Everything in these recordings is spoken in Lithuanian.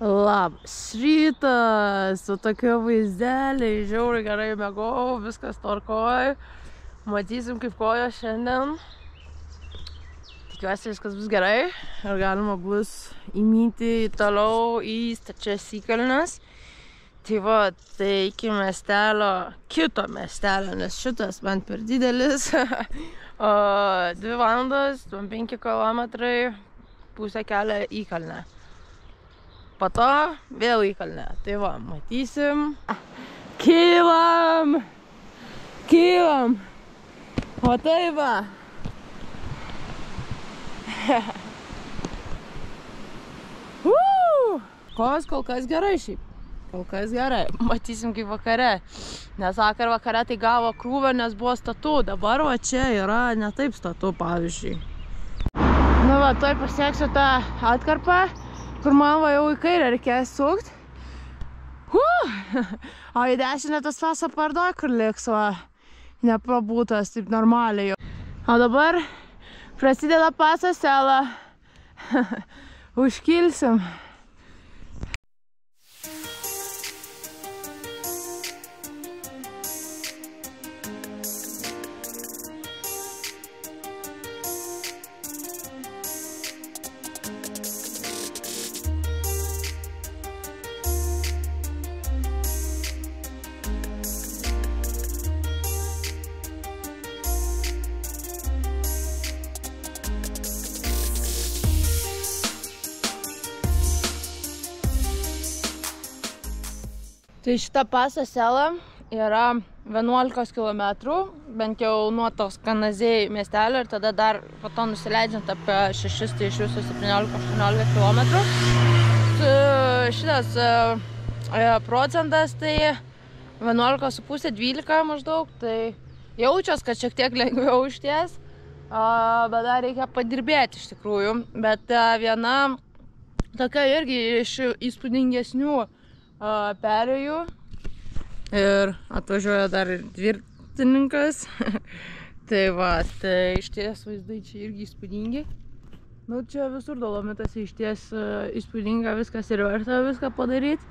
Labas rytas, su tokia vaizdeliai, žiauriai gerai mėgau, viskas tvarkoj. Matysim kaip koja šiandien. Tikiuosi viskas bus gerai ir galima bus įmyti toliau į stačias įkalnes. Tai va, tai iki miestelio, kito miestelio, nes šitas man per didelis. o, dvi valandas, 5 kilometrai, pusę kelią į kalnę. Po to vėl į kalnę. Tai va, matysim. Kylam! Kylam! O tai va. Kovas kol kas gerai šiaip. Kol kas gerai. Matysim kaip vakare. Nes vakar vakare tai gavo krūvę, nes buvo statu. Dabar va čia yra netaip statu, pavyzdžiui. Nu va, toj pasieksiu tą atkarpą, kur man va jau į kairę reikės sukt. Uh! O į dešinę tas pasą pardoj, kur liks va. Neprabūtas, taip normaliai jau. O dabar prasideda pasą selą. Užkilsim. Tai šita paso sela yra 11 km, bent jau nuo tos kanazėjai miestelio ir tada dar po to nusileidžiant apie 6, tai iš viso 17-18 km. Šitas e, e, procentas tai 11,5-12 maždaug, tai jaučias, kad šiek tiek lengviau išties, bet dar reikia padirbėti iš tikrųjų. Bet e, viena tokia irgi iš įspūdingesnių perėjų ir atvažiuoja dar ir dvirtininkas. tai va, tai iš ties vaizdai čia irgi įspūdingi. Nu, čia visur dolomitas iš ties įspūdinga viskas ir verta viską padaryti.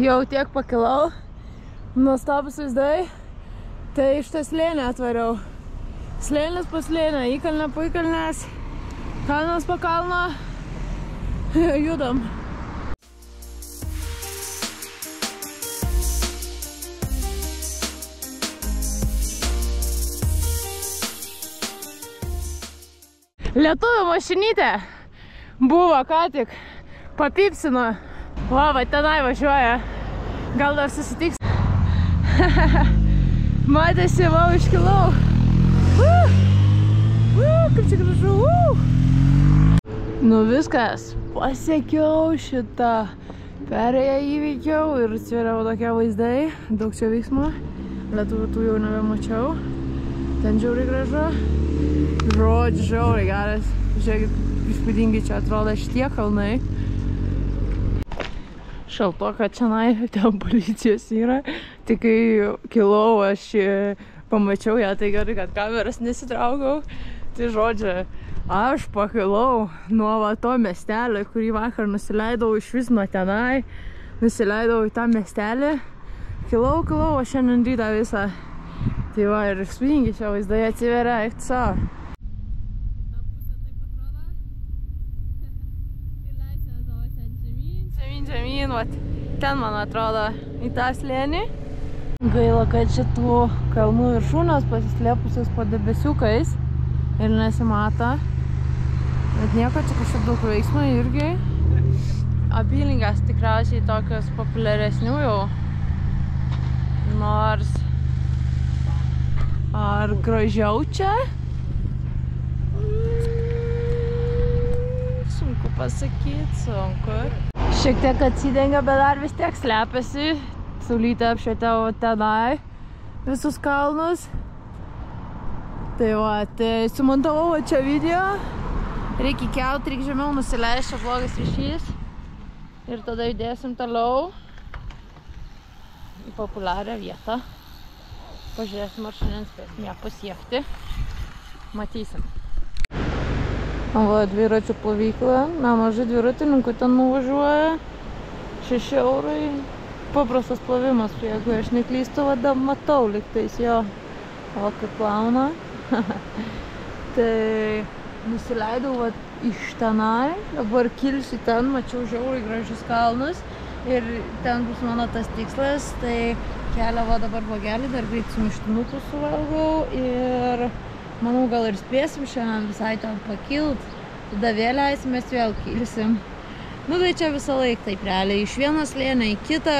Jau tiek pakilau, nuostabus vaizdai, tai iš tą slėnę atvariau. Slėnis po slėnę, įkalnę po įkalnės, kalnas po kalno, judam. Lietuvių mašinytė buvo ką tik, papipsino. Va, va, tenai važiuoja. Gal dar susitiks. Matėsi, va, iškilau. Uh, uh, kaip čia gražu. Uh. Nu viskas, pasiekiau šitą perėją įveikiau ir atsivėriau tokie vaizdai. Daug čia veiksmo. Lietuvių tų jau nebemačiau. Ten žiauriai gražu. Žodžiu, žiauriai geras. Žiūrėkit, įspūdingai čia atrodo šitie kalnai. Šaltoka čianai, ten policijos yra. Tik kai kilau, aš pamačiau ją, tai gerai, kad kameras nesitraukau. Tai žodžiu, aš pakilau nuo va to miestelio, kurį vakar nusileidau iš vis nuo tenai. Nusileidau į tą miestelį. Kilau, kilau, o šiandien rytą visą. Tai va, ir įspūdingi čia vaizdai atsiveria, eik savo. žemyn, vat, ten man atrodo į tą slėnį. Gaila, kad šitų kalnų viršūnės pasislėpusios po debesiukais ir nesimato. Bet nieko, čia kažkaip daug veiksmo irgi. Apylinkas tikriausiai tokios populiaresnių jau. Nors ar gražiau čia? Sunku pasakyti, sunku šiek tiek atsidengia, bet dar vis tiek slepiasi. Saulytė apšvietė tenai visus kalnus. Tai va, tai sumontavau čia video. Reikia kelt, reikia žemiau nusileisti, blogas ryšys. Ir tada judėsim toliau į populiarią vietą. Pažiūrėsim, ar šiandien spėsim ją pasiekti. Matysim. Va, dviračių plovykla. Nemažai dviratininkų ten nuvažiuoja. 6 eurai. Paprastas plovimas, jeigu aš neklystu, vada matau liktais jo. O kaip plauna. tai nusileidau va, iš tenai, dabar kilsiu ten, mačiau žiauriai gražius kalnus ir ten bus mano tas tikslas, tai kelią va dabar blogelį, dar greit su mištinuku suvalgau ir manau gal ir spėsim šiandien visai ten pakilt, tada vėl leisimės, vėl kilsim. Nu tai čia visą laiką taip realiai, iš vienos lėnio į kitą,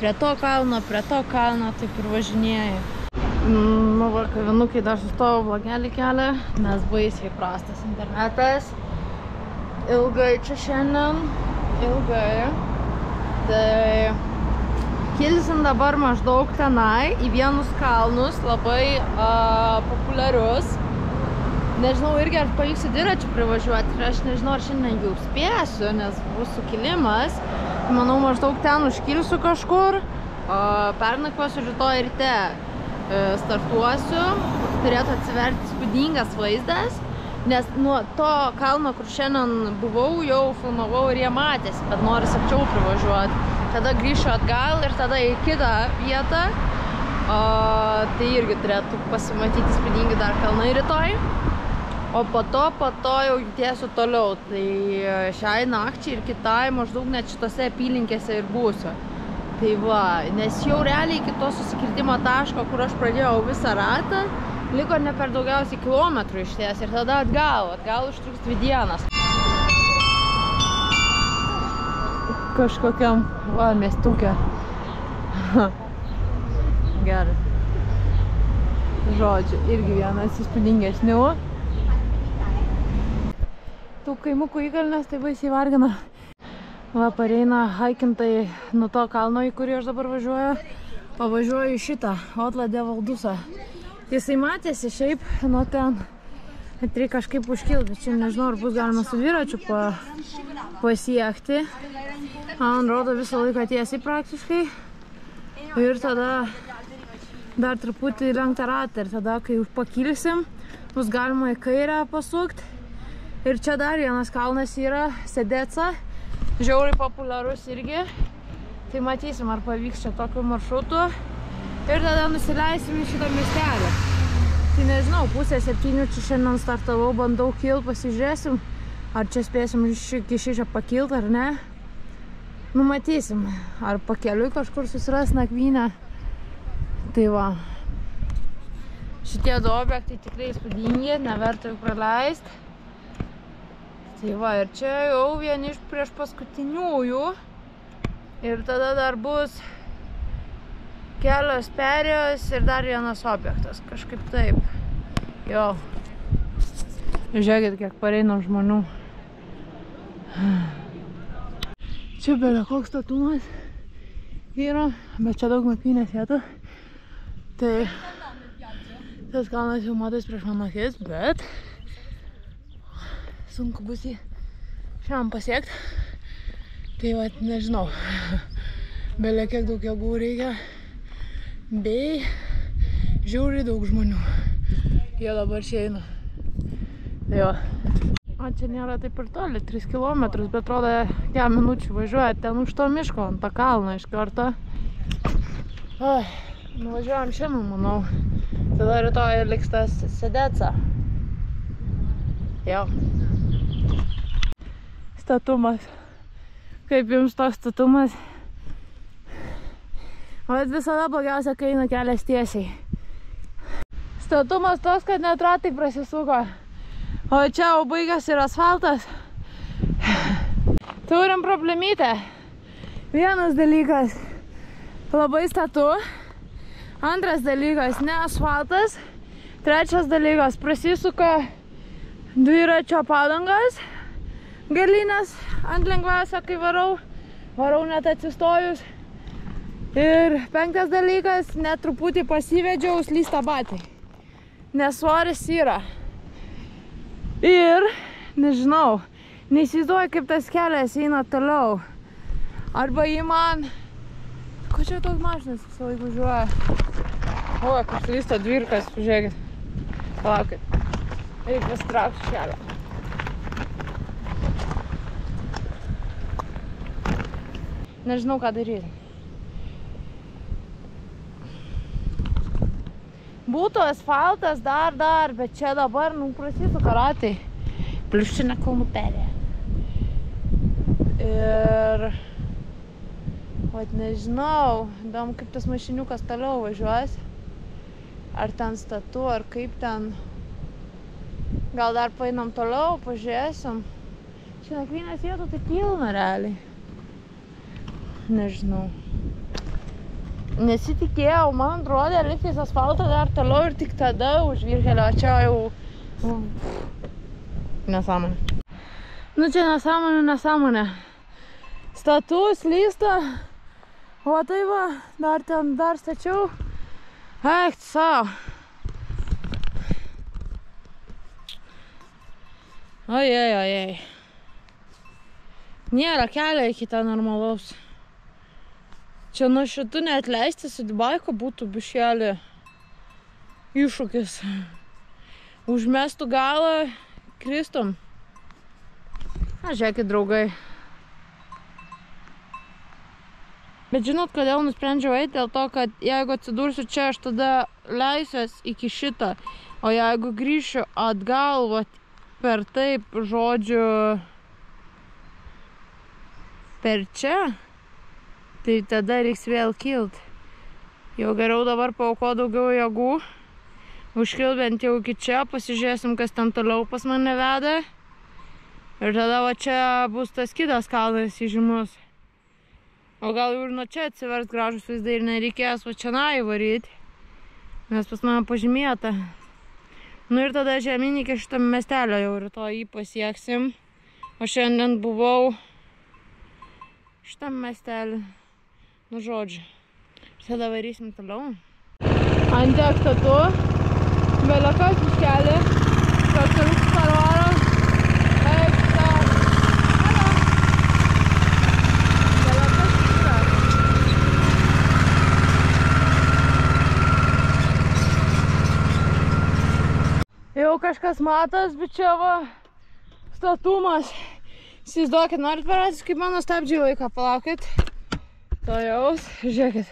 prie to kalno, prie to kalno, taip ir važinėjau. Nu, va, kavinukai dar sustojau blogelį kelią, nes baisiai prastas internetas. Ilgai čia šiandien, ilgai. Tai kilsim dabar maždaug tenai į vienus kalnus, labai uh, populiarius. Nežinau irgi, ar pavyks su dviračiu privažiuoti ir aš nežinau, ar šiandien jau spėsiu, nes bus sukilimas. Manau, maždaug ten užkilsiu kažkur, pernakvosiu rytoj ryte startuosiu, turėtų atsiverti spūdingas vaizdas, nes nuo to kalno, kur šiandien buvau, jau filmavau ir jie matėsi, bet noriu arčiau privažiuoti. Tada grįšiu atgal ir tada į kitą vietą. O, tai irgi turėtų pasimatyti spūdingi dar kalnai rytoj. O po to, po to jau judėsiu toliau. Tai šiai nakčiai ir kitai maždaug net šitose apylinkėse ir būsiu. Tai va, nes jau realiai iki to susikirtimo taško, kur aš pradėjau visą ratą, liko ne per daugiausiai kilometrų išties ir tada atgal, atgal užtruks dvi dienas. Kažkokiam, va, miestukė. Gerai. Žodžiu, irgi vienas įspūdingesnių tų kaimukų įkalnės tai baisiai vargina. Va, pareina haikintai nuo to kalno, į kurį aš dabar važiuoju, pavažiuoju šitą, Otladė Valdusą. Jisai matėsi šiaip nuo ten, kad reikia kažkaip užkilti, čia nežinau, ar bus galima su dviračiu pa, pasiekti. Man rodo visą laiką tiesiai praktiškai. Ir tada dar truputį lenktą ratą ir tada, kai pakilsim, bus galima į kairę pasukti Ir čia dar vienas kalnas yra, Sedeca, žiauriai populiarus irgi. Tai matysim, ar pavyks čia tokiu maršrutu. Ir tada nusileisim į šitą miestelį. Tai nežinau, pusę septynių čia šiandien startavau, bandau kilt, pasižiūrėsim, ar čia spėsim iki šičia pakilt ar ne. Numatysim, ar pakeliui kažkur susiras nakvynę. Tai va. Šitie du objektai tikrai įspūdingi, neverta jų praleisti. Tai va, ir čia jau vieni iš prieš paskutiniųjų. Ir tada dar bus kelios perėjos ir dar vienas objektas. Kažkaip taip. Jo. Žiūrėkit, kiek pareina žmonių. Čia belė koks statumas yra, bet čia daug nakvynės vietų. Tai tas kalnas jau matos prieš mano akis, bet sunku bus jį šiam pasiekti. Tai va, nežinau, belė kiek daug jėgų reikia, bei žiauriai daug žmonių. Jie dabar čia eina. Tai jo. O čia nėra taip ir toli, 3 km, bet atrodo, kiek minučių važiuoja ten už to miško, ant tą kalną iš karto. Ai, nuvažiuojam šiandien, manau. Tada rytoj liks tas sedeca. Jo statumas. Kaip jums toks statumas? Bet visada blogiausia, kai eina kelias tiesiai. Statumas toks, kad net ratai prasisuko. O čia jau baigas ir asfaltas. Turim problemytę. Vienas dalykas labai statu. Antras dalykas ne asfaltas. Trečias dalykas prasisuka dviračio padangas galinės ant lengvasio, kai varau. Varau net atsistojus. Ir penktas dalykas, net truputį pasivedžiau slysta batai. Nes svoris yra. Ir, nežinau, neįsivaizduoju, kaip tas kelias eina toliau. Arba į man... Ko čia toks mašinas visą laiką važiuoja? O, kaip slysta dvirkas, žiūrėkit. Palaukit. Eik, vis trauksiu kelią. Nežinau, ką daryti. Būtų asfaltas dar, dar, bet čia dabar, nu, prasysiu karatai. Pliušinė kalnų perė. Ir... Vat nežinau, įdomu, kaip tas mašiniukas toliau važiuos. Ar ten statu, ar kaip ten. Gal dar painam toliau, pažiūrėsim. Čia nakvynės vietų tai pilna realiai. Nežinau. Nesitikėjau, man atrodė, lygtais asfaltą dar toliau ir tik tada už virkelio, čia jau... Nesąmonė. Nu čia nesąmonė, nesąmonė. Status, lysta. O tai va, dar ten, dar stačiau. Eik, savo. Ojej, ojej. Nėra kelio iki tą normalaus. Čia nuo šitų neatleisti su Dubaiko būtų bišelį iššūkis. Užmestų galą, kristum. Na, žiūrėkit, draugai. Bet žinot, kodėl nusprendžiau eiti? Dėl to, kad jeigu atsidursiu čia, aš tada leisiuos iki šito. O jeigu grįšiu atgal, vat, per taip, žodžiu, per čia, tai tada reiks vėl kilt. Jau geriau dabar pauko daugiau jėgų. Užkil bent jau iki čia, pasižiūrėsim, kas ten toliau pas mane veda. Ir tada va čia bus tas kitas kalnas įžymus. O gal jau ir nuo čia atsivers gražus vaizdai ir nereikės va čia įvaryti. Nes pas mane pažymėta. Nu ir tada žemyn iki šitą miestelio jau rytoj jį pasieksim. O šiandien buvau šitam miestelį. Nu žodžiu. Tada varysim toliau. Ant tiek statu. Belekas iškelį. Traktorius parvaro. Eik, tau. Alio. Belekas yra. Jau kažkas matas, bet čia va statumas. Įsivaizduokit, norit parodyti, kaip mano stabdžiai laiko, palaukit. To jaus, žiūrėkit.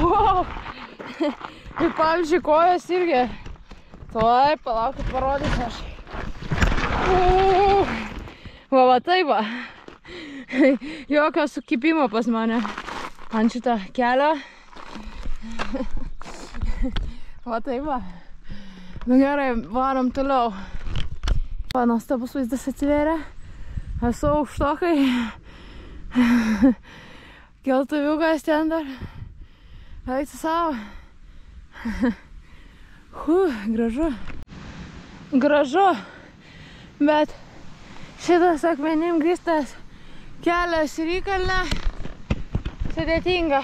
Wow. Ir pavyzdžiui, kojas irgi. Tuoj, palaukit, parodysiu aš. Uh. Va, va taip va. Jokio sukipimo pas mane ant šito kelio. Va taip va. Nu gerai, varom toliau. Va, nuostabus vaizdas atsiveria. Esu aukštokai. Keltuviukas ten dar. Eiti savo. Huh, gražu. Gražu. Bet šitas akmenim grįstas kelias ir įkalne sudėtinga.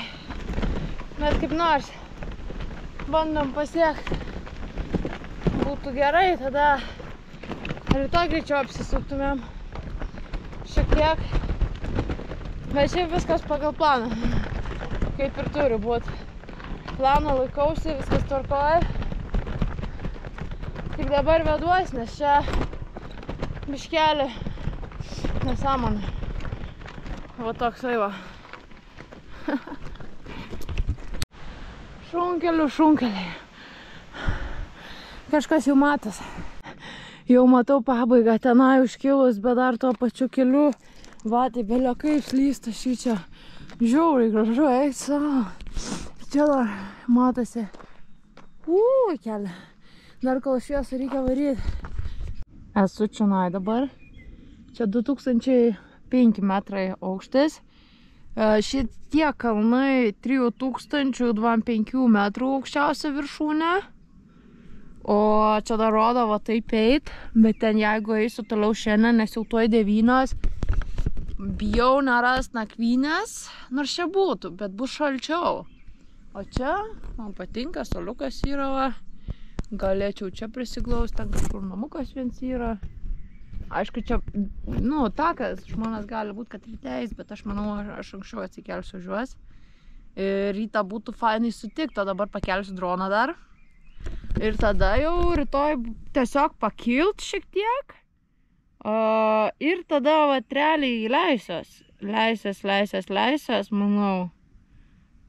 Bet kaip nors bandom pasiekti. Būtų gerai, tada rytoj greičiau apsisuktumėm. Šiek tiek. Bet šiaip viskas pagal planą. Kaip ir turi būti. Plano laikausi, viskas tvarkoja. Tik dabar veduos, nes čia biškelį nesąmonė. Va toksai va. Šunkelių, šunkeliai. Kažkas jau matas. Jau matau pabaigą tenai užkilus, bet dar tuo pačiu keliu. Va, tai belio kaip slysta šį čia. Žiauriai gražu, eik savo. Čia dar matosi. Uu, kelią. Dar kol šviesą reikia varyti. Esu čionai dabar. Čia 2005 metrai aukštis. E, Šitie kalnai 3025 metrų aukščiausia viršūnė. O čia dar rodo va taip eit, bet ten jeigu eisiu toliau šiandien, nes jau tuoj devynios, bijau neras nakvynės, nors čia būtų, bet bus šalčiau. O čia man patinka, soliukas yra, va. galėčiau čia prisiglausti, ten kažkur namukas viens yra. Aišku, čia, nu, takas, žmonės gali būti, kad ryteis, bet aš manau, aš anksčiau atsikelsiu už juos. Ir rytą būtų fainai sutikti, o dabar pakelsiu droną dar. Ir tada jau rytoj tiesiog pakilt šiek tiek. O, ir tada vat realiai leisios. Leisios, leisios, leisios, manau.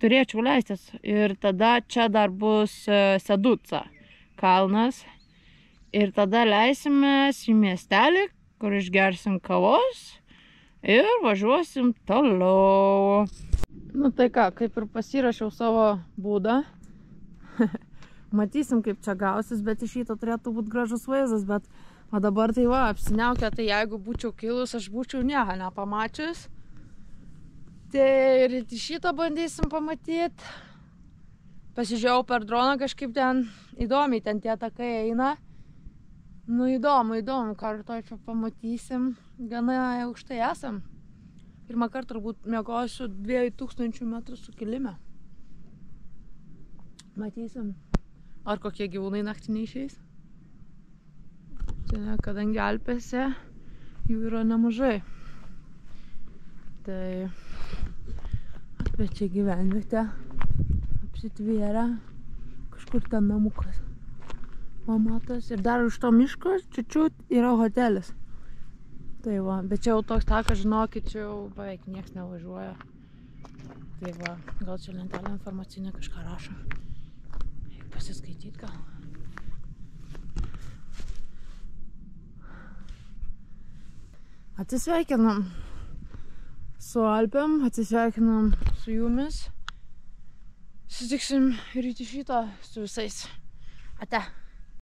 Turėčiau leistis. Ir tada čia dar bus e, Seduca kalnas. Ir tada leisimės į miestelį, kur išgersim kavos ir važiuosim toliau. Nu tai ką, kaip ir pasirašiau savo būdą. Matysim, kaip čia gausis, bet iš šito turėtų būti gražus vaizdas, bet o dabar tai va, apsiniaukia, tai jeigu būčiau kilus, aš būčiau nieko nepamačius. Tai ir iš šito bandysim pamatyti. Pasižiūrėjau per droną kažkaip ten įdomiai, ten tie takai eina. Nu įdomu, įdomu, ką rytoj čia pamatysim. Gana aukštai esam. Pirmą kartą turbūt mėgosiu 2000 metrų sukilime. Matysim. Ar kokie gyvūnai naktiniai išeis. Čia, kadangi Alpėse jų yra nemažai. Tai bet čia gyvenvietė apsitvėrę. Kažkur ten namukas. O matos. Ir dar už to miško čiučiut yra hotelis. Tai va, bet čia jau toks takas, žinokit, čia jau beveik nieks nevažiuoja. Tai va, gal čia lentelė informacinė kažką rašo. Reikia pasiskaityti gal. Atsisveikinam su Alpėm, atsisveikinam su jumis. Sutiksim ryte šito su visais. Ate.